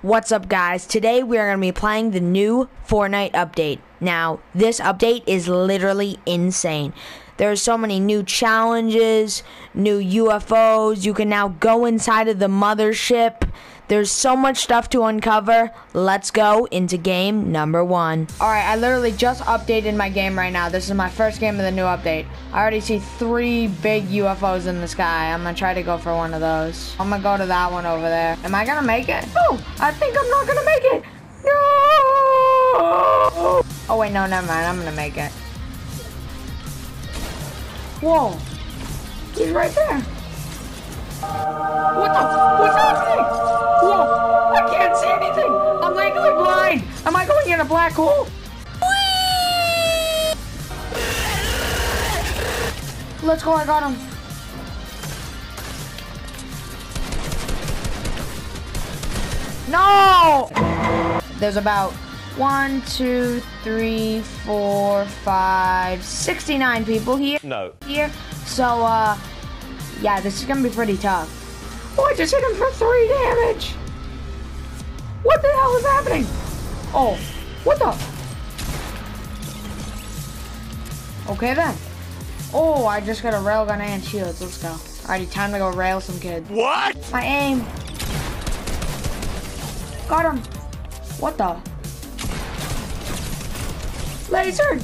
What's up guys? Today we are going to be playing the new Fortnite update. Now, this update is literally insane. There's so many new challenges, new UFOs. You can now go inside of the mothership. There's so much stuff to uncover. Let's go into game number one. Alright, I literally just updated my game right now. This is my first game of the new update. I already see three big UFOs in the sky. I'm gonna try to go for one of those. I'm gonna go to that one over there. Am I gonna make it? Oh, I think I'm not gonna make it. No! Oh wait, no, never mind. I'm gonna make it. Whoa. He's right there. What the? What's happening? Whoa! I can't see anything. I'm legally blind. Am I going in a black hole? Let's go. I got him. No! There's about one, two, three, four, five, 69 people here. No. Here. So, uh, yeah, this is gonna be pretty tough. Oh, I just hit him for three damage. What the hell is happening? Oh, what the? Okay then. Oh, I just got a railgun and shields. Let's go. Alrighty, time to go rail some kids. What? My aim. Got him. What the? Laser.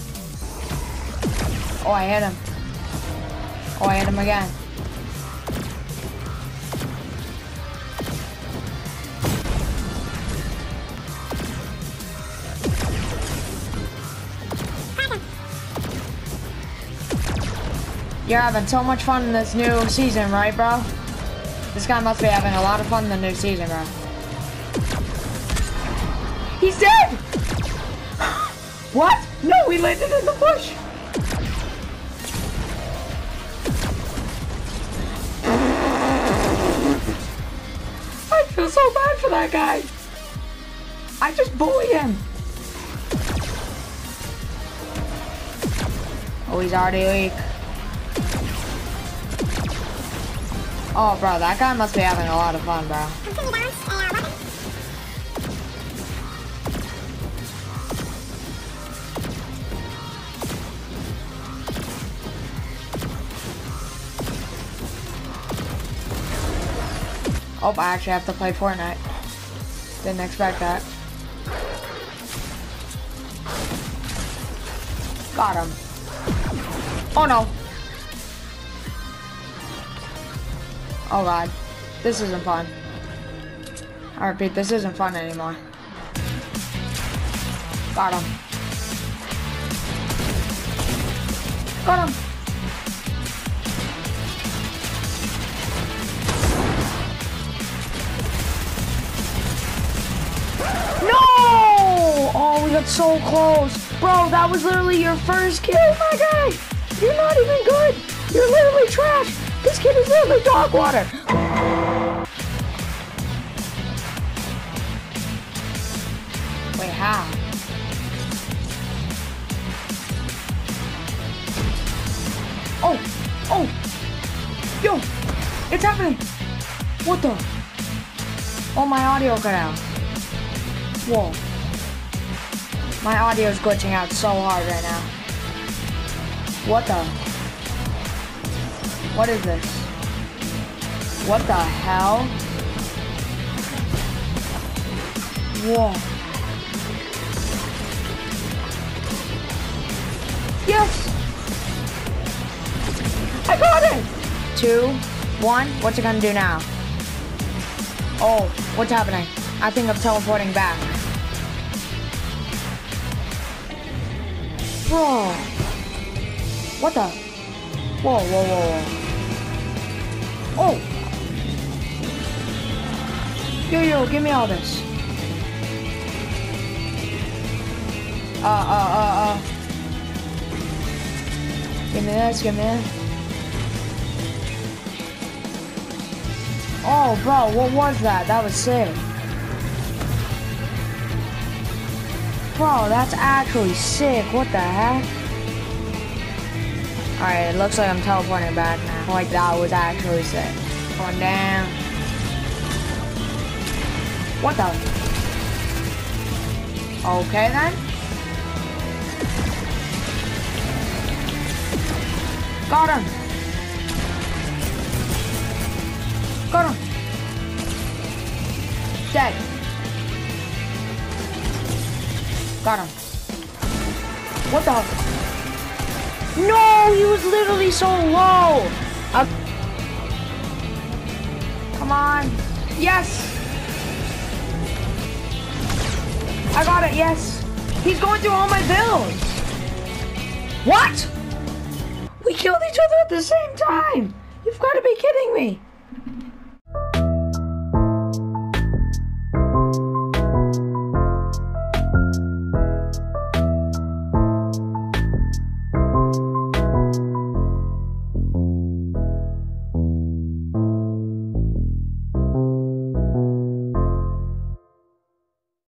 Oh, I hit him. Oh, I hit him again. You're having so much fun in this new season, right, bro? This guy must be having a lot of fun in the new season, bro. He's dead! what? No, we landed in the bush! I feel so bad for that guy. I just bullied him. Oh, he's already weak. Oh, bro, that guy must be having a lot of fun, bro. Oh, I actually have to play Fortnite. Didn't expect that. Got him. Oh no. Oh god. This isn't fun. I repeat, this isn't fun anymore. Got him. Got him. Oh, so close. Bro, that was literally your first kill, oh my guy. You're not even good. You're literally trash. This kid is literally dog water. Wait, how? Oh, oh, yo, it's happening. What the? Oh, my audio cut out. Whoa. My audio is glitching out so hard right now. What the? What is this? What the hell? Whoa. Yes! I got it! Two, one, what's it gonna do now? Oh, what's happening? I think I'm teleporting back. Bro. What the? Whoa, whoa, whoa, whoa. Oh! Yo, yo, give me all this. Uh, uh, uh, uh. Give me this, give me. Oh, bro, what was that? That was sick. Bro, that's actually sick. What the heck? Alright, it looks like I'm teleporting back now. Like, that was actually sick. Oh, Going down. What the? Okay then. Got him. Got him. Dead. Got him. What the? No, he was literally so low. Uh, come on. Yes. I got it, yes. He's going through all my builds. What? We killed each other at the same time. You've got to be kidding me.